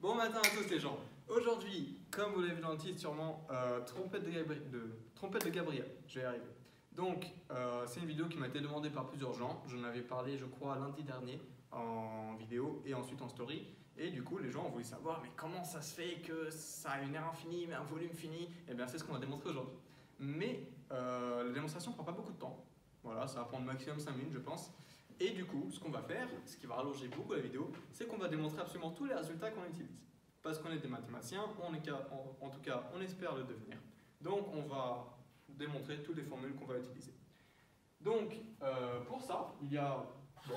Bon matin à tous les gens. Aujourd'hui, comme vous l'avez vu dans le titre sûrement, euh, trompette, de Gabriel, je vais y arriver. Donc, euh, c'est une vidéo qui m'a été demandée par plusieurs gens. J'en avais parlé, je crois, lundi dernier en vidéo et ensuite en story. Et du coup, les gens ont voulu savoir, mais comment ça se fait que ça a une aire infinie, mais un volume fini? Et eh bien, c'est ce qu'on va démontrer aujourd'hui. Mais euh, la démonstration prend pas beaucoup de temps. Voilà, ça va prendre maximum 5 minutes, je pense. Et du coup, ce qu'on va faire, ce qui va rallonger beaucoup la vidéo, c'est qu'on va démontrer absolument tous les résultats qu'on utilise. Parce qu'on est des mathématiciens, on en, tout cas, on espère le devenir. Donc, on va démontrer toutes les formules qu'on va utiliser. Donc, euh, pour ça, il y a bon,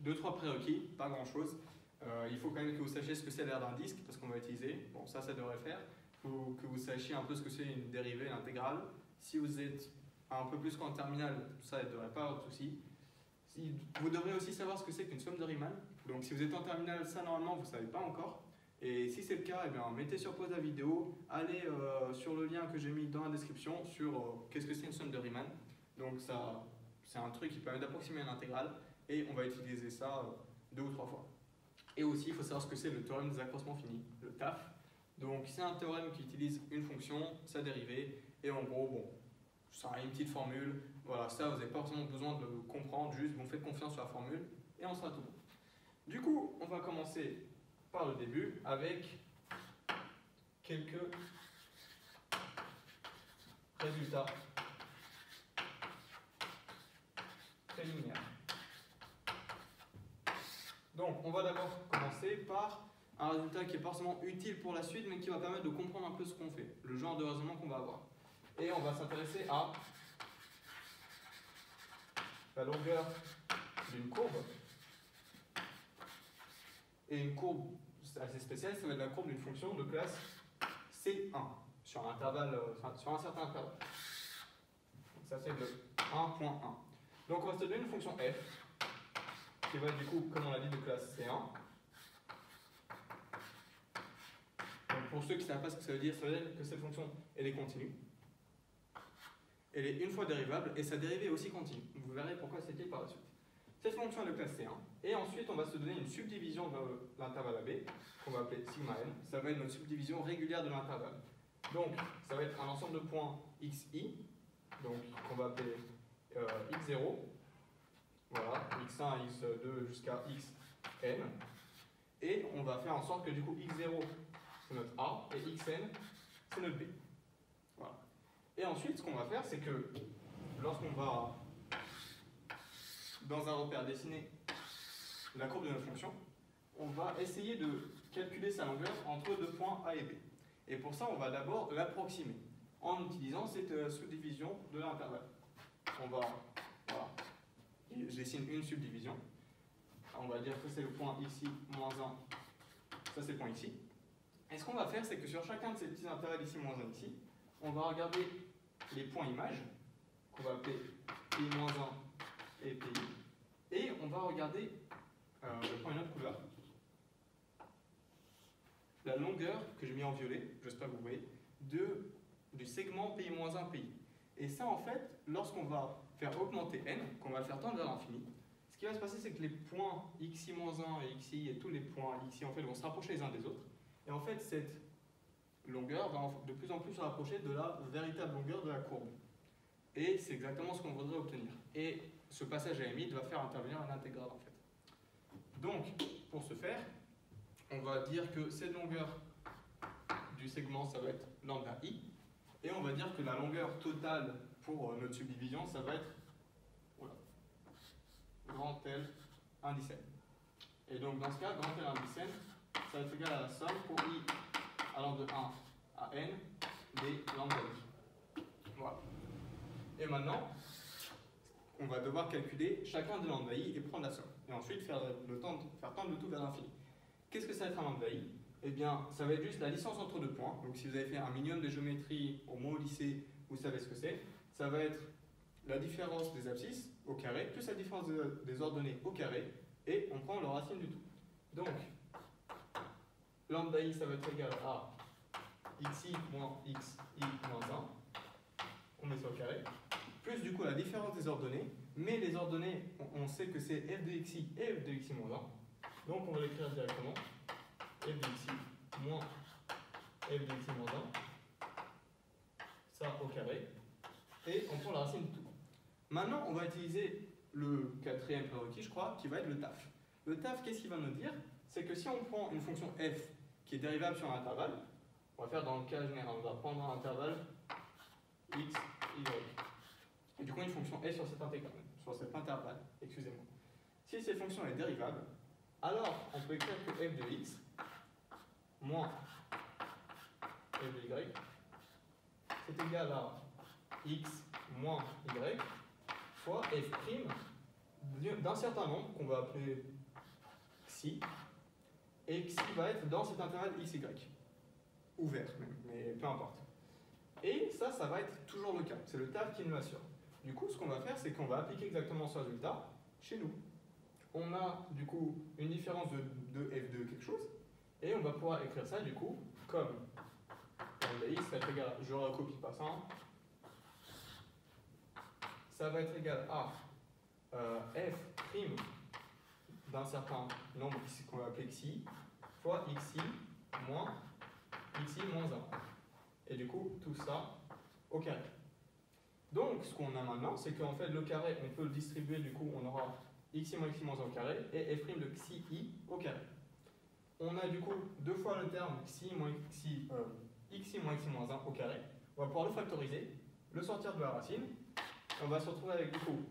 deux, trois prérequis, pas grand-chose. Euh, il faut quand même que vous sachiez ce que c'est l'air d'un disque, parce qu'on va utiliser. Bon, ça, ça devrait faire. Il faut que vous sachiez un peu ce que c'est une dérivée, intégrale. Si vous êtes un peu plus qu'en terminale, ça ne devrait pas avoir de souci. Vous devrez aussi savoir ce que c'est qu'une somme de Riemann. Donc si vous êtes en terminale, ça normalement vous ne savez pas encore. Et si c'est le cas, eh bien, mettez sur pause la vidéo, allez euh, sur le lien que j'ai mis dans la description sur euh, qu'est-ce que c'est une somme de Riemann. Donc ça, c'est un truc qui permet d'approximer l'intégrale et on va utiliser ça euh, deux ou trois fois. Et aussi, il faut savoir ce que c'est le théorème des accroissements finis, le TAF. Donc c'est un théorème qui utilise une fonction, sa dérivée, et en gros, bon, ça a une petite formule, voilà, ça, vous n'avez pas forcément besoin de comprendre, juste vous faites confiance sur la formule et on sera tout bon. Du coup, on va commencer par le début avec quelques résultats préliminaires. Donc, on va d'abord commencer par un résultat qui est forcément utile pour la suite, mais qui va permettre de comprendre un peu ce qu'on fait, le genre de raisonnement qu'on va avoir. Et on va s'intéresser à la longueur d'une courbe. Et une courbe assez spéciale, ça va être la courbe d'une fonction de classe C1 sur un intervalle, euh, sur un certain intervalle. ça c'est le 1.1. Donc on va se donner une fonction f qui va être du coup, comme on l'a dit, de classe C1. Donc pour ceux qui ne savent pas ce que ça veut dire, ça veut dire que cette fonction elle est continue elle est une fois dérivable et sa dérivée est aussi continue. Vous verrez pourquoi c'est par la suite. Cette fonction est de classe C1. Et ensuite, on va se donner une subdivision de l'intervalle AB, qu'on va appeler sigma n. Ça va être une subdivision régulière de l'intervalle. Donc, ça va être un ensemble de points xi, donc qu'on va appeler euh, x0, voilà, x1, x2 jusqu'à xn. Et on va faire en sorte que du coup x0 c'est notre a et xn c'est notre b. Et ensuite, ce qu'on va faire, c'est que lorsqu'on va, dans un repère, dessiner la courbe de notre fonction, on va essayer de calculer sa longueur entre deux points A et B. Et pour ça, on va d'abord l'approximer en utilisant cette euh, subdivision de l'intervalle. On va, voilà, je dessine une subdivision. On va dire que c'est le point ici, moins 1, ça c'est le point ici. Et ce qu'on va faire, c'est que sur chacun de ces petits intervalles ici, moins 1, ici, on va regarder les points images, qu'on va appeler PI-1 et PI, et on va regarder, euh, je prends une autre couleur, la longueur que j'ai mis en violet, j'espère que vous voyez, de, du segment PI-1 PI. Et ça, en fait, lorsqu'on va faire augmenter n, qu'on va faire tendre vers l'infini, ce qui va se passer, c'est que les points xi-1 et xi et tous les points xi en fait, vont se rapprocher les uns des autres. Et en fait, cette longueur va de plus en plus se rapprocher de la véritable longueur de la courbe. Et c'est exactement ce qu'on voudrait obtenir. Et ce passage à limite va faire intervenir un intégral en fait. Donc, pour ce faire, on va dire que cette longueur du segment, ça va être lambda i. Et on va dire que la longueur totale pour notre subdivision, ça va être grand L indice n. Et donc dans ce cas, grand L indice n, ça va être égal à la somme pour i allant de 1 à n des lambda i. Voilà. Et maintenant, on va devoir calculer chacun des lambda i et prendre la somme. Et ensuite faire, le temps faire tendre le tout vers l'infini. Qu'est-ce que ça va être un lambda i? Eh bien, ça va être juste la distance entre deux points. Donc si vous avez fait un minimum de géométrie au moins au lycée, vous savez ce que c'est. Ça va être la différence des abscisses au carré, plus la différence des ordonnées au carré, et on prend le racine du tout. Donc, lambda i, ça va être égal à xi moins xi moins 1, on met ça au carré, plus du coup la différence des ordonnées, mais les ordonnées, on, sait que c'est f de xi et f de xi moins 1, donc on va l'écrire directement, f de xi f de x moins 1, ça au carré, et on prend la racine de tout. Maintenant, on va utiliser le quatrième prérequis, je crois, qui va être le taf. Le taf, qu'est-ce qu'il va nous dire? C'est que si on prend une fonction f qui est dérivable sur un intervalle, on va faire dans le cas général, on va prendre un intervalle x, y. Et du coup, une fonction f sur cet intervalle, excusez-moi. Si cette fonction est dérivable, alors on peut écrire que f de x moins f de y c'est égal à x moins y fois f' d'un certain nombre qu'on va appeler xi, et xi va être dans cet intervalle xy, ouvert mais peu importe. Et ça, ça va être toujours le cas, c'est le taf qui nous l'assure. Du coup, ce qu'on va faire, c'est qu'on va appliquer exactement ce résultat chez nous. On a du coup une différence de, de f2 quelque chose, et on va pouvoir écrire ça du coup comme x va être égal, je recopie pas ça, hein. ça va être égal à euh, f' d'un certain nombre qu'on va appeler xi fois xi moins xi moins 1. Et du coup, tout ça au carré. Donc, ce qu'on a maintenant, c'est qu'en fait, le carré, on peut le distribuer, du coup, on aura xi moins xi moins 1 au carré et f' de xi i au carré. On a du coup deux fois le terme xi moins xi, euh, moins xi moins 1 au carré. On va pouvoir le factoriser, le sortir de la racine. On va se retrouver avec du coup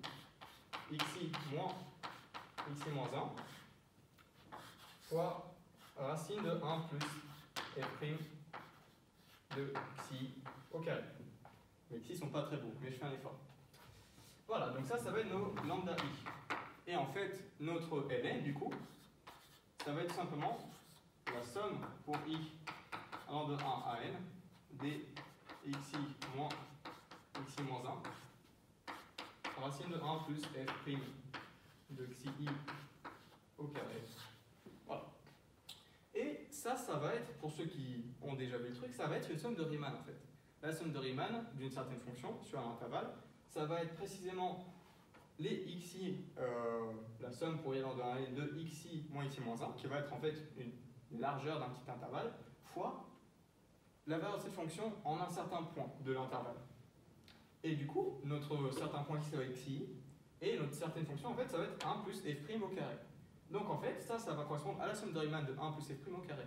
xi moins xi moins 1 fois racine de 1 plus f' de xi au carré. Mais xi sont pas très beaux, mais je fais un effort. Voilà, donc ça, ça va être nos lambda i. Et en fait, notre ln, du coup, ça va être simplement la somme pour i allant de 1 à n d xi moins xi moins 1 racine de 1 plus f' de xi i au carré. Voilà. Et ça, ça va être, pour ceux qui ont déjà vu le truc, ça va être une somme de Riemann en fait. La somme de Riemann d'une certaine fonction sur un intervalle, ça va être précisément les xi, euh, la somme pour y aller de 1 à n de xi moins xi moins 1, qui va être en fait une largeur d'un petit intervalle, fois la valeur de cette fonction en un certain point de l'intervalle. Et du coup, notre certain point ça va être xi, et notre certaine fonction, en fait, ça va être 1 plus f' au carré. Donc en fait, ça, ça va correspondre à la somme de Riemann de 1 plus f' au carré.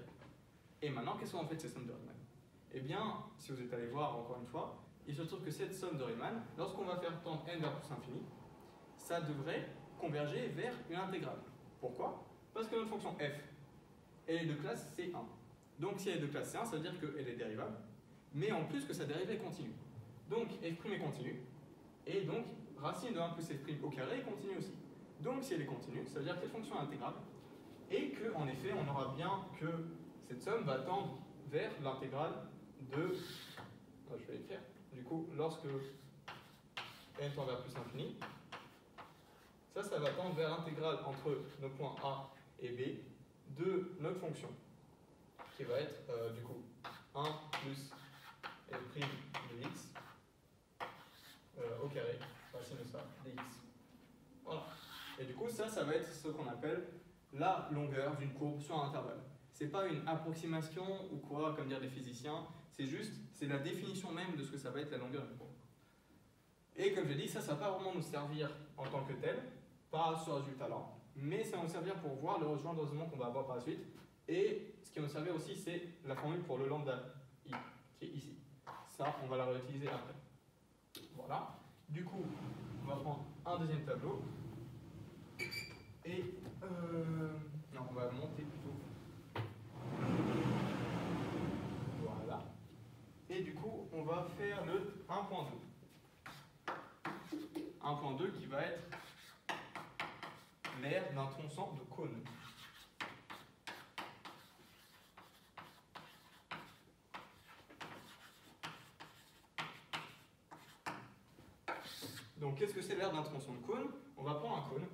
Et maintenant, qu'est-ce qu'on en fait ces sommes de Riemann? Eh bien, si vous êtes allé voir encore une fois, il se trouve que cette somme de Riemann, lorsqu'on va faire tendre n vers plus infini, ça devrait converger vers une intégrale. Pourquoi? Parce que notre fonction f elle est de classe C1. Donc si elle est de classe C1, ça veut dire qu'elle est dérivable, mais en plus que sa dérivée est continue. Donc f' est continue, et donc racine de 1 plus f' au carré est continue aussi. Donc si elle est continue, ça veut dire que cette fonction est intégrable, et qu'en effet, on aura bien que cette somme va tendre vers l'intégrale de... Ah, je vais l'écrire. Du coup, lorsque n tend vers plus infini, ça, ça va tendre vers l'intégrale entre nos points A et B de notre fonction, qui va être euh, du coup 1 plus f' de x euh, au carré, racine de ça, dx. Et du coup, ça, ça va être ce qu'on appelle la longueur d'une courbe sur un intervalle. C'est pas une approximation ou quoi, comme dire des physiciens, c'est juste, c'est la définition même de ce que ça va être la longueur d'une courbe. Et comme je l'ai dit, ça, ça va pas vraiment nous servir en tant que tel, pas ce résultat-là, mais ça va nous servir pour voir le rejoindrement qu'on va avoir par la suite. Et ce qui va nous servir aussi, c'est la formule pour le lambda i, qui est ici. Ça, on va la réutiliser après. Voilà. Du coup, on va prendre un deuxième tableau. Et... Euh, non, on va monter plutôt. Voilà. Et du coup, on va faire le 1.2. 1.2 qui va être l'air d'un tronçon de cône. Donc qu'est-ce que c'est l'air d'un tronçon de cône? On va prendre un cône.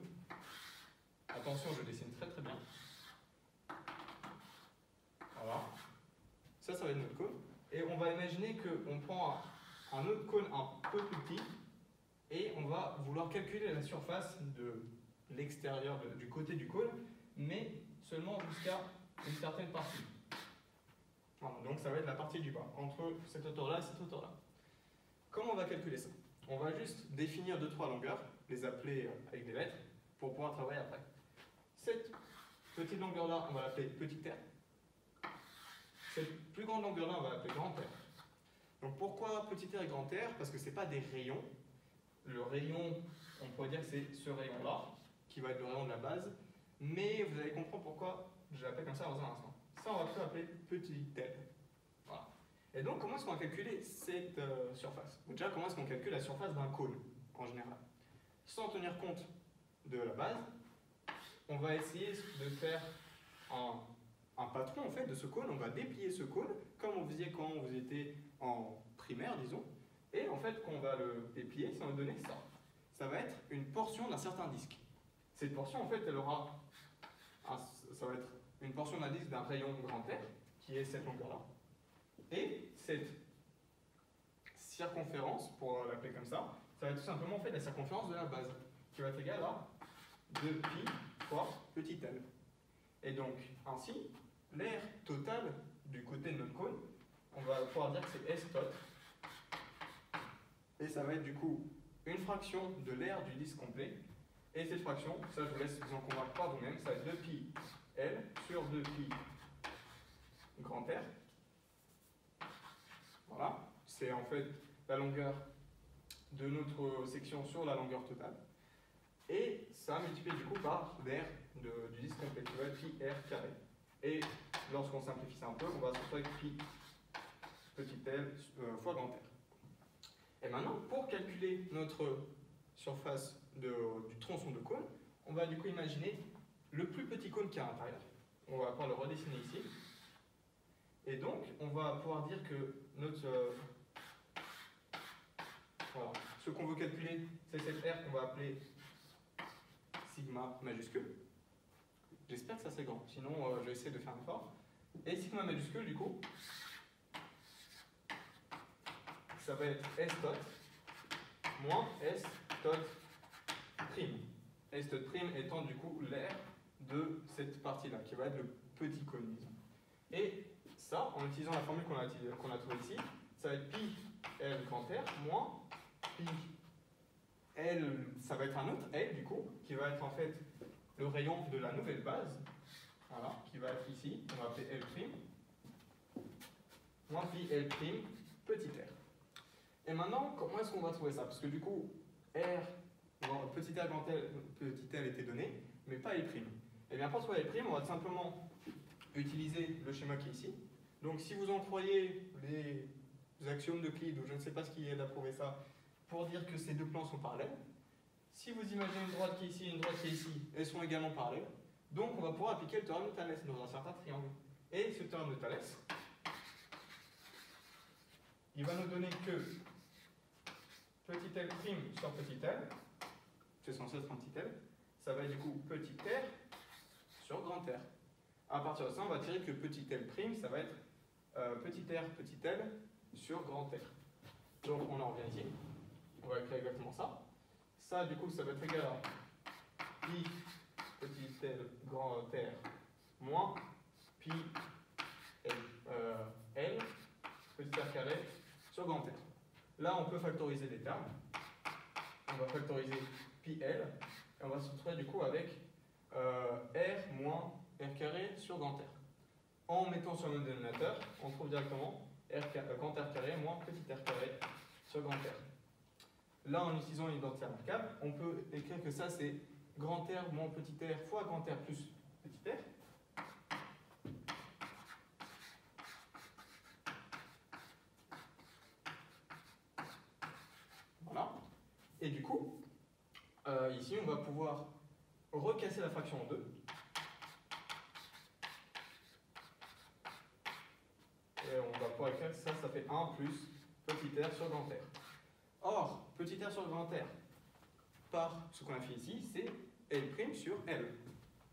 Attention, je dessine très très bien. Voilà. Ça, ça va être notre cône. Et on va imaginer qu'on prend un autre cône un peu plus petit et on va vouloir calculer la surface de l'extérieur du côté du cône, mais seulement jusqu'à une certaine partie. Donc ça va être la partie du bas, entre cette hauteur-là et cette hauteur-là. Comment on va calculer ça? On va juste définir deux, trois longueurs, les appeler avec des lettres, pour pouvoir travailler après. Cette petite longueur-là, on va l'appeler petit r. Cette plus grande longueur-là, on va l'appeler grand R. Donc pourquoi petit r et grand R Parce que ce n'est pas des rayons. Le rayon, on pourrait dire que c'est ce rayon-là, qui va être le rayon de la base. Mais vous allez comprendre pourquoi je l'appelle comme ça dans un instant. Ça, on va plutôt appeler petit r. Voilà. Et donc, comment est-ce qu'on va calculer cette euh, surface? Déjà, comment est-ce qu'on calcule la surface d'un cône, en général? Sans tenir compte de la base, on va essayer de faire un, patron en fait de ce cône. On va déplier ce cône comme on faisait quand vous étiez en primaire, disons. Et en fait, quand on va le déplier, ça va donner ça. Ça va être une portion d'un certain disque. Cette portion, en fait, elle aura, un, ça va être une portion d'un disque d'un rayon grand R, qui est cette longueur-là. Et cette circonférence, pour l'appeler comme ça, ça va être tout simplement en fait la circonférence de la base, qui va être égale à 2pi fois l. Et donc, ainsi, l'air total du côté de notre cône, on va pouvoir dire que c'est S tot. Et ça va être du coup une fraction de l'air du disque complet. Et cette fraction, ça je vous laisse vous en convaincre par vous-même, ça va être 2pi L sur 2pi grand R. Voilà, c'est en fait la longueur de notre section sur la longueur totale. Et ça multiplié du coup par l'air du disque être pi r carré. Et lorsqu'on simplifie ça un peu, on va se retrouver avec pi petit l euh, fois grand R. Et maintenant, pour calculer notre surface du tronçon de cône, on va du coup imaginer le plus petit cône qui est à l'intérieur. On va pouvoir le redessiner ici. Et donc, on va pouvoir dire que notre... Euh, voilà, ce qu'on veut calculer, c'est cette R qu'on va appeler sigma majuscule. J'espère que ça c'est grand, sinon euh, je vais essayer de faire un effort. Et sigma majuscule, du coup, ça va être S tot moins S tot prime. S tot prime étant du coup l'air de cette partie-là, qui va être le petit cône, Et ça, en utilisant la formule qu'on a, a trouvée ici, ça va être pi L grand R moins pi L, ça va être un autre L du coup, qui va être en fait le rayon de la nouvelle base, voilà, qui va être ici, on va appeler L', moins pi L' petit r. Et maintenant, comment est-ce qu'on va trouver ça? Parce que du coup, R, petit r grand L, petit L était donné, mais pas L'. Et eh bien pour trouver L', on va simplement utiliser le schéma qui est ici. Donc si vous en croyez les axiomes de Euclide, ou je ne sais pas ce qui est à prouver ça, pour dire que ces deux plans sont parallèles, si vous imaginez une droite qui est ici et une droite qui est ici, elles sont également parallèles. Donc on va pouvoir appliquer le théorème de Thalès dans un certain triangle. Et ce théorème de Thalès, il va nous donner que petit l' sur petit l, c'est censé être un petit l, ça va être du coup petit r sur grand R. À partir de ça, on va tirer que petit l', ça va être euh, petit r, petit l sur grand R. Donc on en revient ici. On va écrire exactement ça. Ça, du coup, ça va être égal à pi petit l grand R moins pi l, euh, petit r carré sur grand R. Là, on peut factoriser des termes. On va factoriser pi L, et on va se retrouver du coup avec euh, R moins R carré sur grand R. En mettant sur le dénominateur, on trouve directement R, euh, grand R carré moins petit R carré sur grand R. Là, en utilisant une identité remarquable, on peut écrire que ça, c'est grand R moins petit r fois grand R plus petit r. Et du coup, euh, ici, on va pouvoir recasser la fraction en deux. Et on va pouvoir écrire que ça, ça fait 1 plus petit r sur grand R. Or, petit r sur grand R, par ce qu'on a fait ici, c'est L' sur L.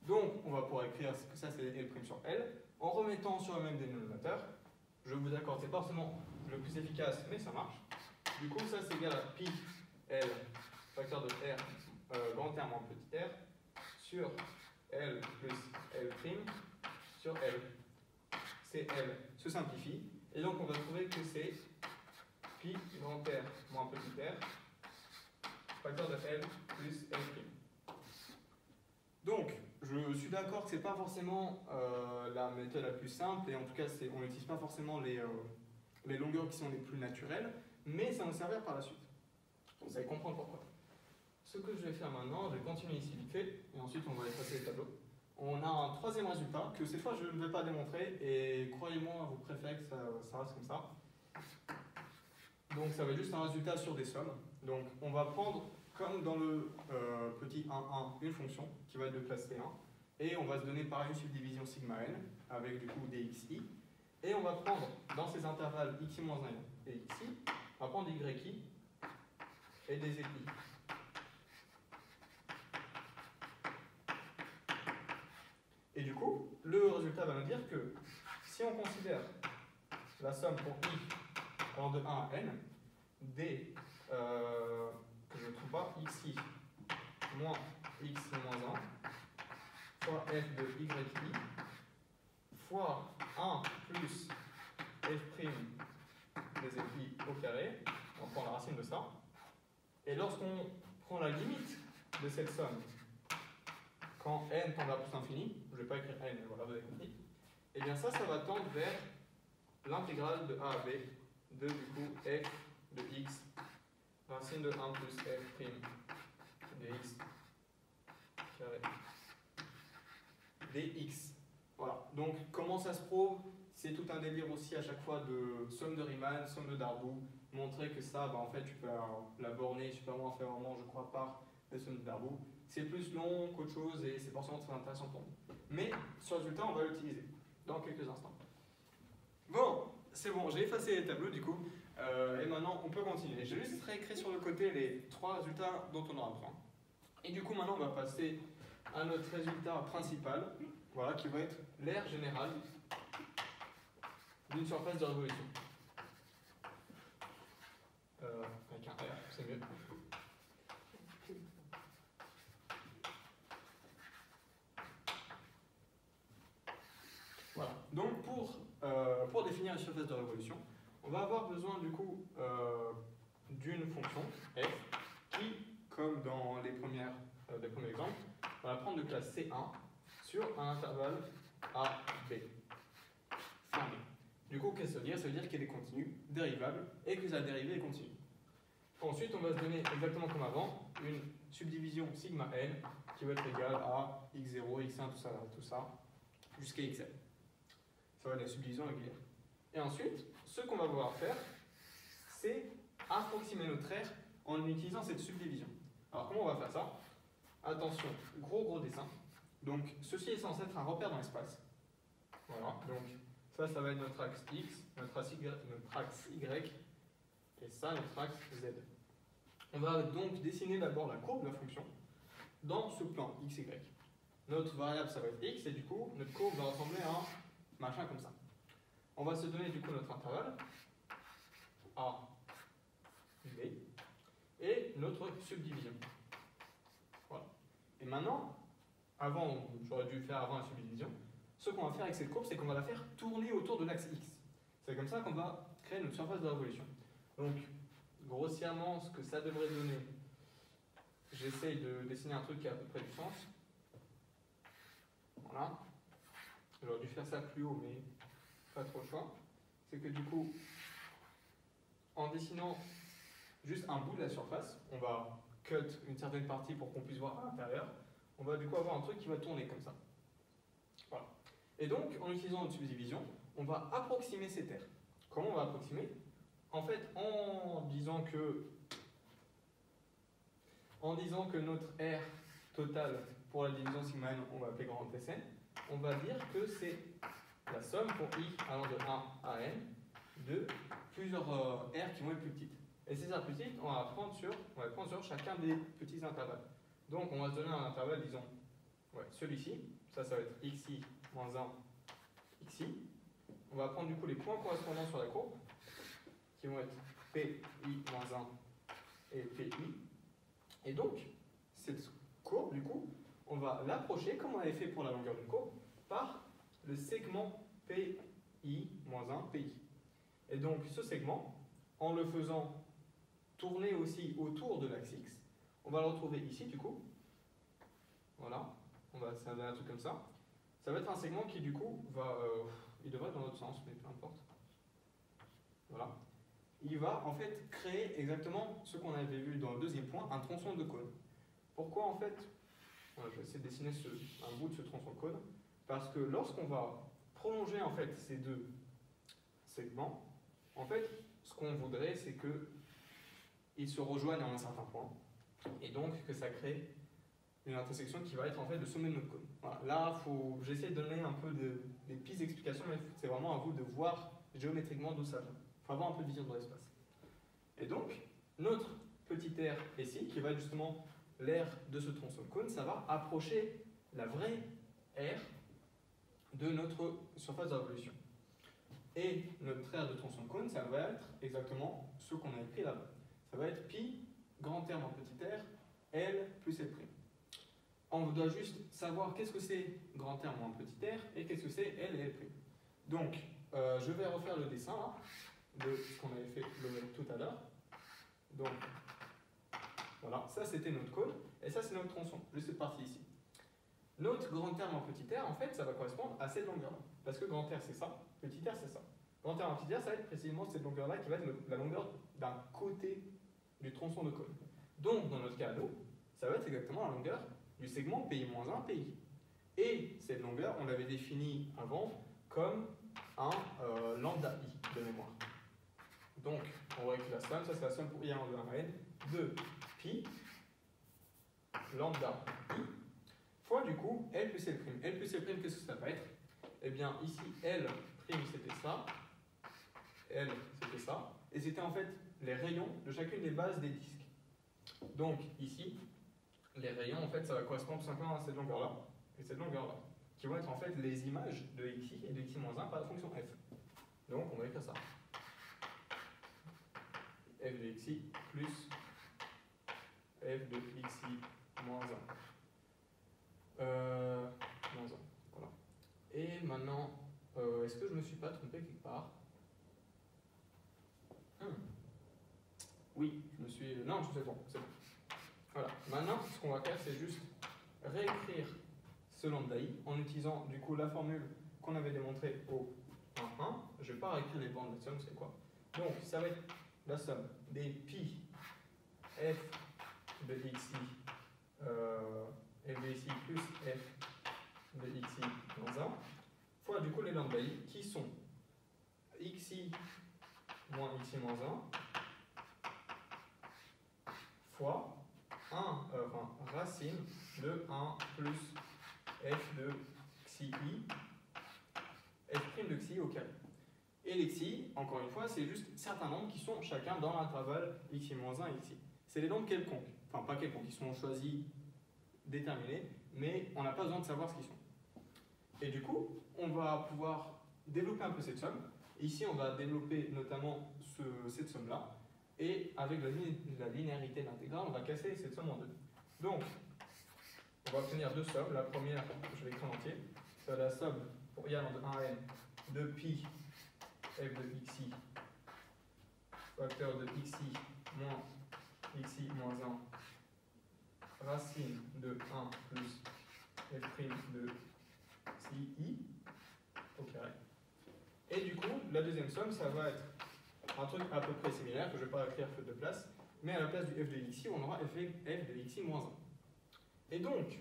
Donc, on va pouvoir écrire que ça, c'est L' sur L, en remettant sur le même dénominateur. Je vous accorde, c'est pas forcément le plus efficace, mais ça marche. Du coup, ça, c'est égal à pi L, facteur de R, euh, grand terme en petit r, sur L plus L' sur L. CL se simplifie. Et donc on va trouver que c'est pi grand R moins petit r, facteur de L plus L'. Donc, je suis d'accord que c'est pas forcément euh, la méthode la plus simple, et en tout cas, on n'utilise pas forcément les, euh, les longueurs qui sont les plus naturelles, mais ça va nous servir par la suite. Vous allez comprendre pourquoi. Ce que je vais faire maintenant, je vais continuer ici vite fait, et ensuite on va effacer les tableaux. On a un troisième résultat que cette fois je ne vais pas démontrer, et croyez-moi, vous préférez que ça, ça reste comme ça. Donc ça va être juste un résultat sur des sommes. Donc on va prendre, comme dans le euh, petit 1, 1, une fonction qui va être de classe T1, et on va se donner pareil une subdivision sigma n, avec du coup des xi, et on va prendre dans ces intervalles xi-1 et xi, on va prendre yi et des zi. Et du coup, le résultat va nous dire que si on considère la somme pour i allant de 1 à n, d, euh, que je ne trouve pas, xi moins x moins 1, fois f de yi, fois 1 plus f' des épis au carré, on prend la racine de ça, et lorsqu'on prend la limite de cette somme, quand n tend vers plus l'infini, je ne vais pas écrire n, mais voilà, vous avez compris, et eh bien ça, ça va tendre vers l'intégrale de a à b de du coup f de x racine de 1 plus f prime de x carré dx. Voilà, donc comment ça se prouve? C'est tout un délire aussi à chaque fois de somme de Riemann, somme de Darboux, montrer que ça, bah, en fait, tu peux la borner faire vraiment, je crois, par des sommes de Darboux c'est plus long qu'autre chose et c'est forcément très intéressant pour nous. Mais ce résultat, on va l'utiliser dans quelques instants. Bon, c'est bon, j'ai effacé les tableaux du coup, euh, et maintenant on peut continuer. J'ai juste réécrit sur le côté les trois résultats dont on aura besoin. Et du coup, maintenant on va passer à notre résultat principal, voilà, qui va être l'air général d'une surface de révolution. Euh, avec un R, c'est mieux. Donc pour, euh, pour définir une surface de révolution, on va avoir besoin du coup euh, d'une fonction f qui, comme dans les, premières, euh, les premiers exemples, va prendre de classe C1 sur un intervalle A, B. Fermé. Du coup, qu'est-ce que ça veut dire? Ça veut dire qu'elle est continue, dérivable, et que sa dérivée est continue. Ensuite, on va se donner exactement comme avant une subdivision sigma n qui va être égale à x0, x1, tout ça, tout ça, jusqu'à xn ça va être la subdivision régulière. Et ensuite, ce qu'on va pouvoir faire, c'est approximer notre R en utilisant cette subdivision. Alors comment on va faire ça? Attention, gros gros dessin. Donc ceci est censé être un repère dans l'espace. Voilà, donc ça, ça va être notre axe X, notre axe Y, et ça, notre axe Z. On va donc dessiner d'abord la courbe de la fonction dans ce plan x, y. Notre variable, ça va être x, et du coup, notre courbe va ressembler à machin comme ça. On va se donner du coup notre intervalle, A, B, et notre subdivision. Et maintenant, avant, j'aurais dû faire avant la subdivision, ce qu'on va faire avec cette courbe, c'est qu'on va la faire tourner autour de l'axe X. C'est comme ça qu'on va créer notre surface de révolution. Donc, grossièrement, ce que ça devrait donner, j'essaye de dessiner un truc qui a à peu près du sens. Voilà. J'aurais dû faire ça plus haut, mais pas trop le choix. C'est que du coup, en dessinant juste un bout de la surface, on va cut une certaine partie pour qu'on puisse voir à l'intérieur. On va du coup avoir un truc qui va tourner comme ça. Voilà. Et donc, en utilisant notre subdivision, on va approximer ces terres. Comment on va approximer? En fait, en disant que en disant que notre R total pour la division sigma n, on va appeler grand Sn, on va dire que c'est la somme pour i allant de 1 à n de plusieurs euh, r qui vont être plus petites. Et ces r plus petites, on va prendre sur, prendre sur chacun des petits intervalles. Donc on va se donner un intervalle, disons, celui-ci, ça, ça va être xi moins 1, xi. On va prendre du coup les points correspondants sur la courbe, qui vont être pi moins 1 et pi. Et donc, cette courbe, du coup, on va l'approcher, comme on avait fait pour la longueur d'une courbe, par le segment PI moins 1 pi. Et donc ce segment, en le faisant tourner aussi autour de l'axe x, on va le retrouver ici du coup. Voilà, on va, ça va un truc comme ça. Ça va être un segment qui du coup va, euh, il devrait être dans l'autre sens, mais peu importe. Voilà. Il va en fait créer exactement ce qu'on avait vu dans le deuxième point, un tronçon de cône. Pourquoi en fait Je vais essayer de dessiner un bout de ce tronçon de cône. Parce que lorsqu'on va prolonger en fait ces deux segments, en fait, ce qu'on voudrait, c'est qu'ils se rejoignent à un certain point, et donc que ça crée une intersection qui va être en fait le sommet de notre cône. Là, j'essaie de donner un peu de, des pistes d'explication, mais c'est vraiment à vous de voir géométriquement d'où ça vient. Il faut avoir un peu de vision dans l'espace. Et donc, notre petit air ici, qui va justement l'air de ce tronçon cône, ça va approcher la vraie air de notre surface de révolution. Et notre aire de tronçon cône, ça va être exactement ce qu'on a écrit là-bas. Ça va être pi, grand terme en petit r, L plus L'. On doit juste savoir qu'est-ce que c'est grand terme en petit r et qu'est-ce que c'est L et L'. Donc, euh, je vais refaire le dessin de ce qu'on avait fait tout à l'heure. Donc, voilà, ça c'était notre cône, et ça c'est notre tronçon, juste cette partie ici. Notre grand terme en petit r, en fait, ça va correspondre à cette longueur-là. Parce que grand R, c'est ça, petit r, c'est ça. Grand R en petit r, ça va être précisément cette longueur-là qui va être la longueur d'un côté du tronçon de cône. Donc, dans notre cas, nous, ça va être exactement la longueur du segment PI-1 PI. Et cette longueur, on l'avait définie avant comme un euh, lambda i de mémoire. Donc, on voit que la somme, ça c'est la somme pour i en 2 à n de pi lambda i fois du coup L plus L'. L plus L', qu'est-ce que ça va être? Eh bien, ici, L' c'était ça, L c'était ça, et c'était en fait les rayons de chacune des bases des disques. Donc, ici, les rayons, en fait, ça va correspondre simplement à cette longueur-là et cette longueur-là, qui vont être en fait les images de xi et de xi-1 par la fonction f. Donc, on va écrire ça. f de xi plus f de xi moins 1. Euh, moins 1. Voilà. Et maintenant, euh, est-ce que je ne me suis pas trompé quelque part? Hmm. Oui, je me suis. Non, sais bon, c'est bon. Voilà. Maintenant, ce qu'on va faire, c'est juste réécrire ce lambda i en utilisant du coup la formule qu'on avait démontrée au 1, 1. Je ne vais pas réécrire les bandes de somme, c'est quoi? Donc, ça va être la somme des pi f de xi euh, f de xi plus f de xi moins 1 fois du coup les lambda i qui sont xi moins xi moins 1 fois 1, euh, enfin, racine de 1 plus f de xi f' de xi au carré. Et les xi, encore une fois, c'est juste certains nombres qui sont chacun dans l'intervalle xi moins 1 et xi. C'est les nombres quelconques, enfin pas quelconques, qui sont choisis, déterminés, mais on n'a pas besoin de savoir ce qu'ils sont. Et du coup, on va pouvoir développer un peu cette somme. Ici, on va développer notamment ce, cette somme-là. Et avec la, linéarité de l'intégrale, on va casser cette somme en deux. Donc, on va obtenir deux sommes. La première, je vais écrire en entier, c'est la somme pour y de 1 à n de pi f de xi facteur de xi moins xi moins 1 racine de 1 plus f' de xi i au carré. Et du coup, la deuxième somme, ça va être un truc à peu près similaire, que je ne vais pas écrire de place, mais à la place du f de xi, on aura f de xi moins 1. Et donc,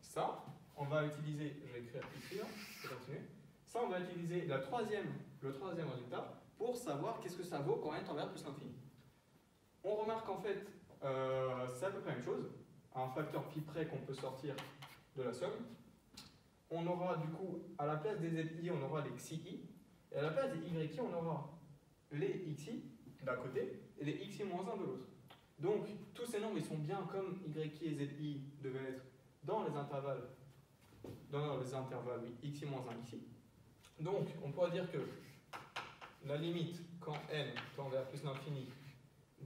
ça, on va utiliser, je vais écrire ici, je vais continuer, ça, on va utiliser la troisième, le troisième résultat pour savoir qu'est-ce que ça vaut quand n tend vers plus l'infini. On remarque qu'en fait, euh, c'est à peu près la même chose, un facteur pi près qu'on peut sortir de la somme. On aura du coup, à la place des zi, on aura les xi, et à la place des yi, on aura les xi d'un côté et les xi moins 1 de l'autre. Donc, tous ces nombres, ils sont bien comme yi et zi devaient être dans les intervalles, dans les intervalles, oui, xi moins 1 ici. Donc, on pourra dire que la limite quand n tend vers plus l'infini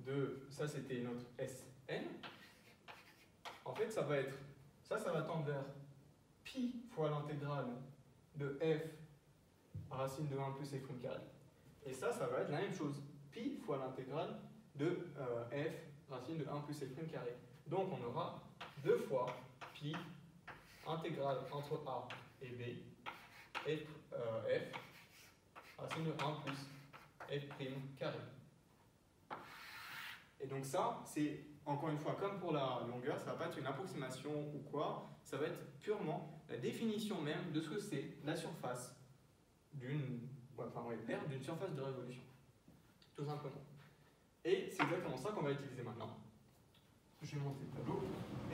de, ça c'était notre Sn, en fait ça va être, ça ça va tendre vers pi fois l'intégrale de f racine de 1 plus f prime carré. Et ça, ça va être la même chose. Pi fois l'intégrale de euh, f racine de 1 plus f prime carré. Donc on aura 2 fois pi intégrale entre a et b f, euh, f racine de 1 plus f prime carré. Et donc ça, c'est encore une fois, comme pour la longueur, ça va pas être une approximation ou quoi, ça va être purement la définition même de ce que c'est la surface d'une enfin, d'une surface de révolution. Tout simplement. Et c'est exactement ça qu'on va utiliser maintenant. Je vais monter le tableau.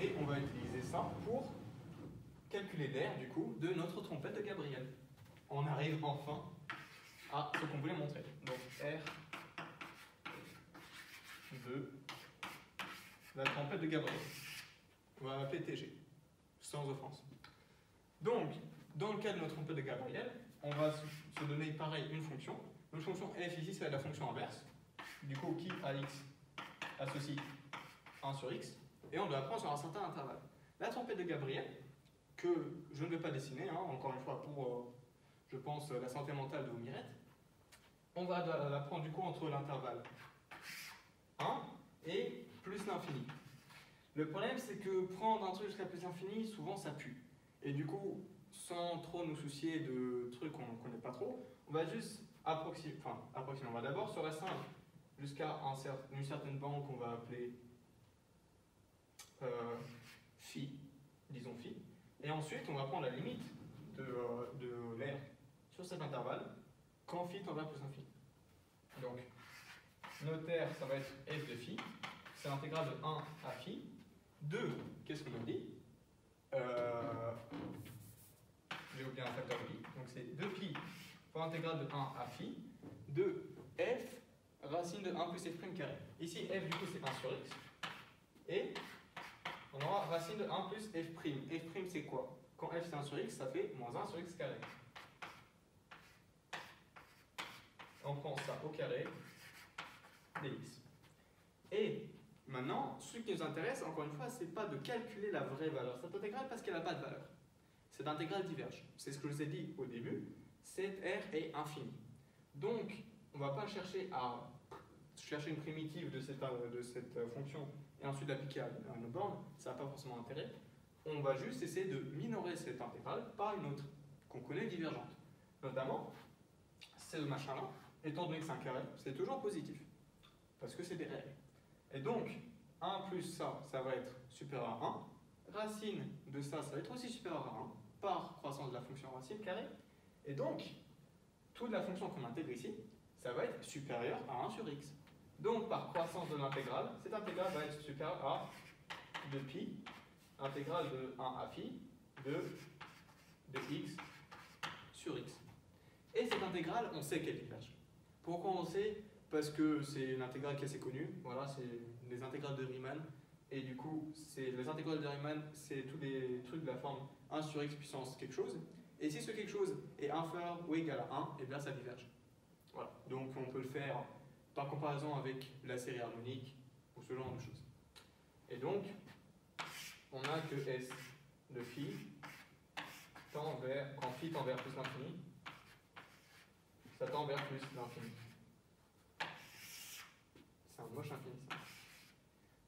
Et on va utiliser ça pour calculer l'air, du coup, de notre trompette de Gabriel. On arrive enfin à ce qu'on voulait montrer. Donc R de la trompette de Gabriel. On va l'appeler TG, sans offense. Donc, dans le cas de notre trompette de Gabriel, on va se donner pareil une fonction. Notre fonction f ici, c'est la fonction inverse. Du coup, qui à x associe 1 sur x. Et on doit apprendre sur un certain intervalle. La trompette de Gabriel, que je ne vais pas dessiner, hein, encore une fois pour, euh, je pense, la santé mentale de vos mirettes, on va la prendre du coup entre l'intervalle 1 et plus l'infini. Le problème, c'est que prendre un truc jusqu'à plus l'infini, souvent ça pue. Et du coup, sans trop nous soucier de trucs qu'on ne connaît pas trop, on va juste approximer, enfin, approximer. On va d'abord se restreindre jusqu'à une certaine banque qu'on va appeler euh, phi, disons phi. Et ensuite, on va prendre la limite de, euh, l'air sur cet intervalle quand phi tend vers plus infini. Donc, notre air, ça va être f de phi, c'est l'intégrale de 1 à phi. 2, qu'est-ce qu'on dit? Euh, J'ai oublié un facteur pi, donc c'est 2 pi fois l'intégrale de 1 à phi de f racine de 1 plus f prime carré. Ici, f du coup c'est 1 sur x. Et on aura racine de 1 plus f prime. f prime c'est quoi? Quand f c'est 1 sur x, ça fait moins 1 sur x carré. On prend ça au carré Et maintenant, ce qui nous intéresse, encore une fois, c'est pas de calculer la vraie valeur de cette intégrale parce qu'elle n'a pas de valeur. Cette intégrale diverge. C'est ce que je vous ai dit au début. Cette R est infinie. Donc, on ne va pas chercher à chercher une primitive de cette, de cette fonction et ensuite l'appliquer à, nos bornes. Ça n'a pas forcément intérêt. On va juste essayer de minorer cette intégrale par une autre qu'on connaît divergente. Notamment, ce machin-là, étant donné que c'est un carré, c'est toujours positif parce que c'est des règles. Et donc, 1 plus ça, ça va être supérieur à 1. Racine de ça, ça va être aussi supérieur à 1 par croissance de la fonction racine carrée. Et donc, toute la fonction qu'on intègre ici, ça va être supérieur à 1 sur x. Donc, par croissance de l'intégrale, cette intégrale va être supérieure à 2 pi, intégrale de 1 à phi, de, de x sur x. Et cette intégrale, on sait qu'elle diverge. Pourquoi on sait parce que c'est une intégrale qui est assez connue. Voilà, c'est les intégrales de Riemann. Et du coup, les intégrales de Riemann, c'est tous les trucs de la forme 1 sur x puissance quelque chose. Et si ce quelque chose est inférieur ou égal à 1, et eh bien ça diverge. Voilà. Donc on peut le faire par comparaison avec la série harmonique ou ce genre de choses. Et donc, on a que S de phi tend vers, quand phi tend vers plus l'infini, ça tend vers plus l'infini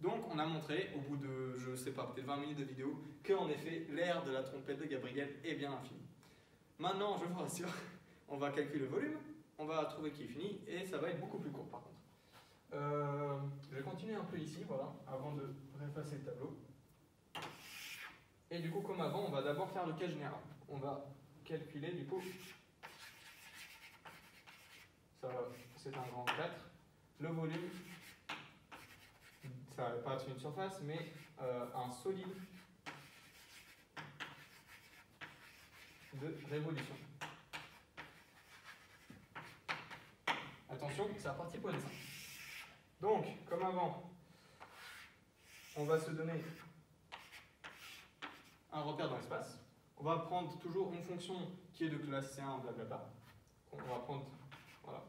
Donc on a montré, au bout de, je sais pas, peut-être 20 minutes de vidéo, qu'en effet, l'air de la trompette de Gabriel est bien infini. Maintenant, je vous rassure, on va calculer le volume, on va trouver qui est fini, et ça va être beaucoup plus court par contre. Euh, je vais continuer un peu ici, voilà, avant de réeffacer le tableau. Et du coup, comme avant, on va d'abord faire le cas général. On va calculer, du coup, ça c'est un grand 4, le volume ça va pas être une surface, mais euh, un solide de révolution. Attention, c'est partie pour dessin. Donc, comme avant, on va se donner un repère dans l'espace. On va prendre toujours une fonction qui est de classe C1, blablabla. On va prendre voilà,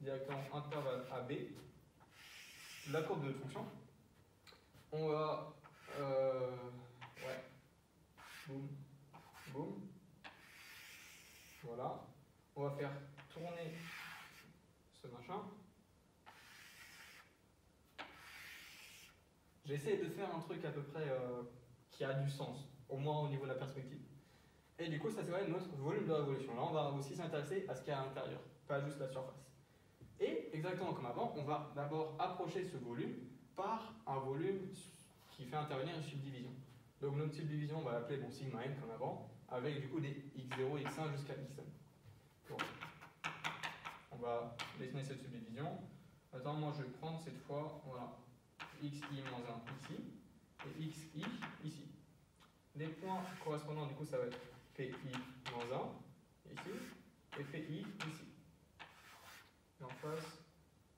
directement intervalle AB, la courbe de fonction on va. Euh, ouais. Voilà. on va faire tourner ce machin. J'essaie de faire un truc à peu près euh, qui a du sens, au moins au niveau de la perspective. Et du coup, ça c'est notre volume de révolution. Là, on va aussi s'intéresser à ce qu'il y a à l'intérieur, pas juste la surface. Et exactement comme avant, on va d'abord approcher ce volume par un volume qui fait intervenir une subdivision. Donc notre subdivision, on va l'appeler bon, sigma n comme avant, avec du coup des x0, x1 jusqu'à xn. Bon. On va dessiner cette subdivision. Attends, moi je vais prendre cette fois, voilà, xi moins 1 ici, et xi ici. Les points correspondants, du coup, ça va être pi moins 1 ici, et pi ici. Et en face,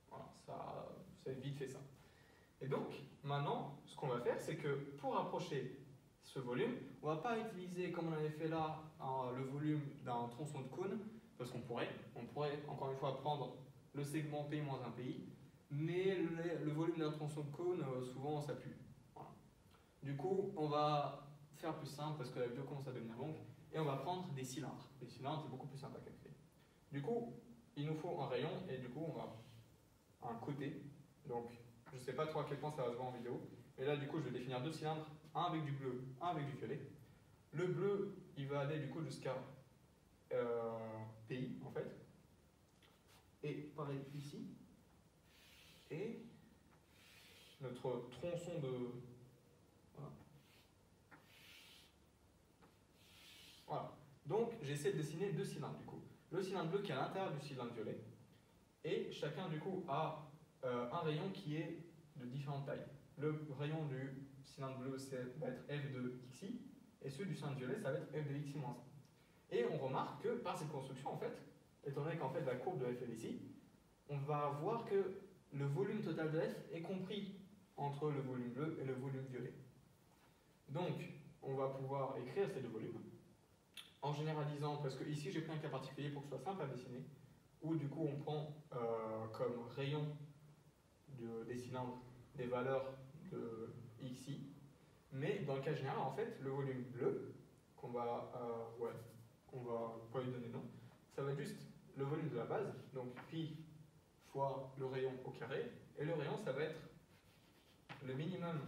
voilà, ça, c'est vite fait ça. Et donc, maintenant, ce qu'on va faire, c'est que pour approcher ce volume, on ne va pas utiliser, comme on avait fait là, le volume d'un tronçon de cône, parce qu'on pourrait, on pourrait encore une fois prendre le segment P moins un PI, mais le, volume d'un tronçon de cône, euh, souvent, ça pue. Du coup, on va faire plus simple, parce que la vidéo commence à devenir longue, et on va prendre des cylindres. Les cylindres, c'est beaucoup plus simple à calculer. Du coup, il nous faut un rayon, et du coup, on va un côté. Donc, je sais pas trop à quel point ça va se voir en vidéo, mais là, du coup, je vais définir deux cylindres, un avec du bleu, un avec du violet. Le bleu, il va aller du coup jusqu'à euh, PI, en fait. Et pareil ici. Et notre tronçon de... Voilà. voilà. Donc, j'essaie de dessiner deux cylindres, du coup. Le cylindre bleu qui est à l'intérieur du cylindre violet. Et chacun, du coup, a euh, un rayon qui est de différentes tailles. Le rayon du cylindre bleu, ça va être f de xi, et celui du cylindre violet, ça va être f de xi moins 1. Et on remarque que par cette construction, en fait, étant donné qu'en fait la courbe de f est ici, on va voir que le volume total de f est compris entre le volume bleu et le volume violet. Donc, on va pouvoir écrire ces deux volumes en généralisant, parce que ici j'ai pris un cas particulier pour que ce soit simple à dessiner, où du coup on prend euh, comme rayon des cylindres des valeurs de xi, mais dans le cas général, en fait, le volume bleu, qu'on va, euh, ouais, on va pas lui donner nom, ça va être juste le volume de la base, donc pi fois le rayon au carré, et le rayon, ça va être le minimum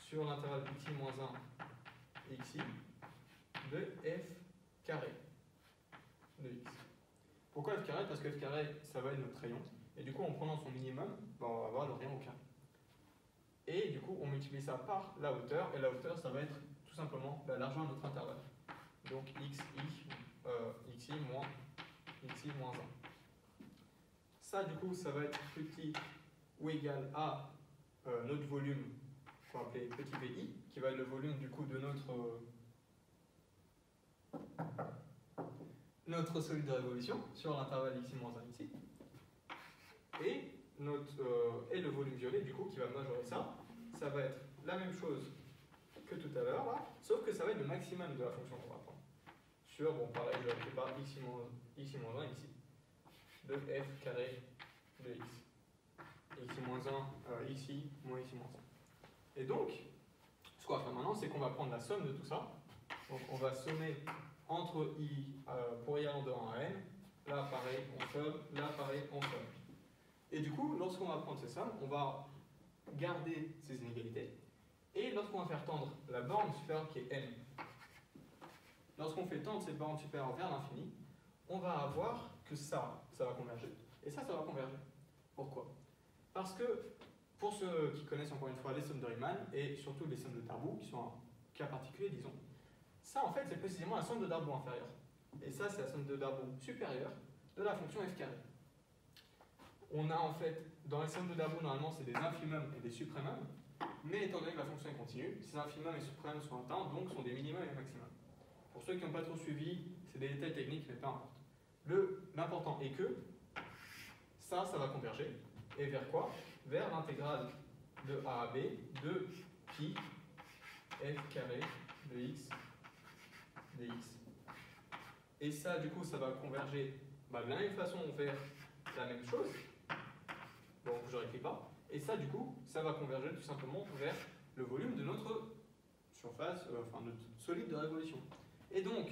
sur l'intervalle xi moins 1 xi de f carré de x. Pourquoi f carré? Parce que f carré, ça va être notre rayon, et du coup, en prenant son minimum, ben, on va avoir le rayon au carré. Et du coup, on multiplie ça par la hauteur, et la hauteur, ça va être tout simplement la largeur de notre intervalle. Donc xi, euh, xi moins xi moins 1. Ça, du coup, ça va être petit ou égal à euh, notre volume qu'on va appeler petit vi, qui va être le volume du coup de notre, notre solide de révolution sur l'intervalle xi moins 1 ici euh, et le volume violet, du coup, qui va majorer ça, ça va être la même chose que tout à l'heure, sauf que ça va être le maximum de la fonction qu'on va prendre. Sur, bon, pareil, je vais par x moins, x moins 1 ici, de f carré de x. x moins 1, euh, ici, moins x moins 1. Et donc, ce qu'on va faire maintenant, c'est qu'on va prendre la somme de tout ça. Donc, on va sommer entre i euh, pour y allant de 1 à n. Là, pareil, on somme. Là, pareil, on somme. Et du coup, lorsqu'on va prendre ces sommes, on va garder ces inégalités. Et lorsqu'on va faire tendre la borne supérieure qui est n, lorsqu'on fait tendre cette borne supérieure vers l'infini, on va avoir que ça, ça va converger. Et ça, ça va converger. Pourquoi? Parce que, pour ceux qui connaissent encore une fois les sommes de Riemann, et surtout les sommes de Darboux, qui sont un cas particulier, disons, ça en fait c'est précisément la somme de Darboux inférieure. Et ça c'est la somme de Darboux supérieure de la fonction f carré on a en fait, dans les sommes de Darboux, normalement, c'est des infimums et des suprêmums, mais étant donné que la fonction est continue, ces infimums et suprêmums sont atteints, donc sont des minimums et maximums. Pour ceux qui n'ont pas trop suivi, c'est des détails techniques, mais peu importe. L'important est que ça, ça va converger. Et vers quoi? Vers l'intégrale de a à b de pi f carré de x dx. Et ça, du coup, ça va converger bah, de la même façon vers la même chose, donc je ne réécris pas. Et ça, du coup, ça va converger tout simplement vers le volume de notre surface, euh, enfin notre solide de révolution. Et donc,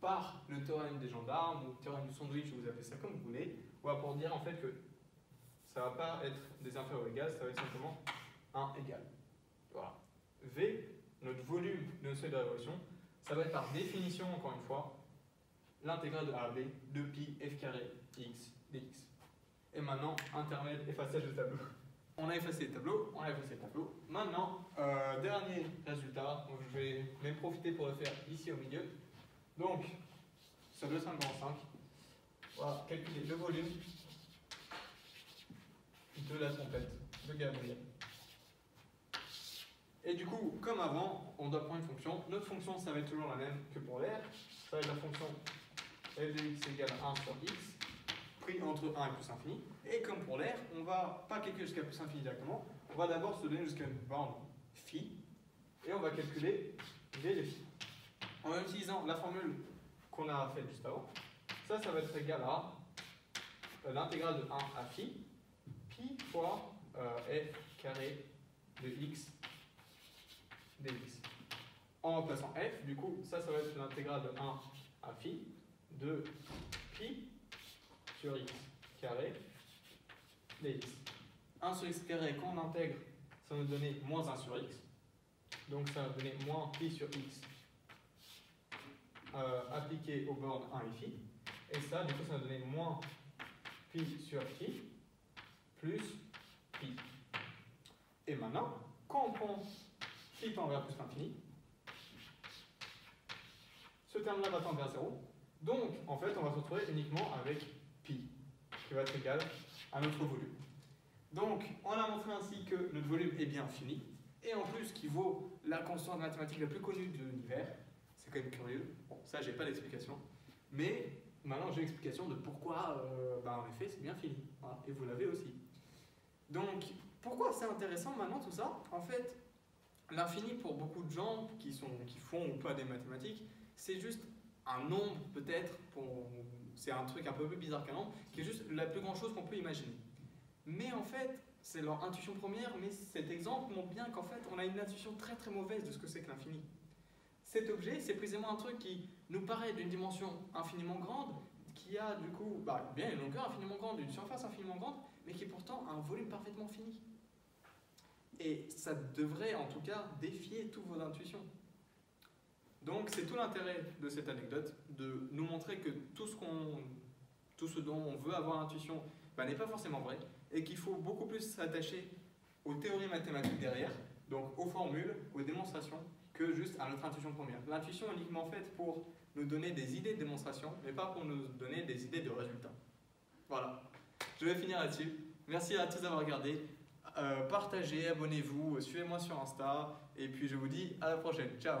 par le théorème des gendarmes ou le théorème du sandwich, vous appelez ça comme vous voulez, on va pour dire en fait que ça va pas être des inférieurs égales, ça va être simplement 1 égal. Voilà. V, notre volume de notre seuil de révolution, ça va être par définition, encore une fois, l'intégrale de AB de pi f carré x dx. Et maintenant, intermède, effaçage de tableau. On a effacé le tableau, on a effacé le tableau. Maintenant, euh, dernier résultat, je vais même profiter pour le faire ici au milieu. Donc, sur 255, voilà, calculer le volume de la trompette de Gabriel. Et du coup, comme avant, on doit prendre une fonction. Notre fonction, ça va être toujours la même que pour l'air. Ça va être la fonction f de x égale 1 sur x, entre 1 et plus infini. Et comme pour l'air, on va pas calculer jusqu'à plus infini directement. On va d'abord se donner jusqu'à une borne phi. Et on va calculer v de phi. En utilisant la formule qu'on a faite juste avant. Ça, ça va être égal à euh, l'intégrale de 1 à phi, pi fois euh, f carré de x dx. En remplaçant f, du coup, ça, ça va être l'intégrale de 1 à phi de pi sur x carré dx. 1 sur x carré, quand on intègre, ça va nous donner moins 1 sur x. Donc ça va donner moins pi sur x euh, appliqué aux bornes 1 et phi. Et ça, du coup, ça va donner moins pi sur phi plus pi. Et maintenant, quand on prend phi tend vers plus l'infini, ce terme-là va tendre vers 0. Donc, en fait, on va se retrouver uniquement avec qui va être égal à notre volume. Donc, on a montré ainsi que notre volume est bien fini, et en plus, qui vaut la constante mathématique la plus connue de l'univers. C'est quand même curieux. Bon, ça, j'ai pas l'explication. Mais maintenant, j'ai l'explication de pourquoi, euh, bah, en effet, c'est bien fini. Et vous l'avez aussi. Donc, pourquoi c'est intéressant maintenant tout ça? En fait, l'infini pour beaucoup de gens qui, sont, qui font ou pas des mathématiques, c'est juste un nombre peut-être, c'est un truc un peu plus bizarre qu'un nombre, qui est juste la plus grande chose qu'on peut imaginer. Mais en fait, c'est leur intuition première, mais cet exemple montre bien qu'en fait, on a une intuition très très mauvaise de ce que c'est que l'infini. Cet objet, c'est précisément un truc qui nous paraît d'une dimension infiniment grande, qui a du coup bah, bien une longueur infiniment grande, une surface infiniment grande, mais qui est pourtant un volume parfaitement fini. Et ça devrait en tout cas défier toutes vos intuitions. Donc c'est tout l'intérêt de cette anecdote, de nous montrer que tout ce, qu'on, tout ce dont on veut avoir l'intuition bah, n'est pas forcément vrai, et qu'il faut beaucoup plus s'attacher aux théories mathématiques derrière, donc aux formules, aux démonstrations, que juste à notre intuition première. L'intuition est uniquement faite pour nous donner des idées de démonstration, mais pas pour nous donner des idées de résultats. Voilà. Je vais finir là-dessus. Merci à tous d'avoir regardé. Euh, partagez, abonnez-vous, suivez-moi sur Insta, et puis je vous dis à la prochaine. Ciao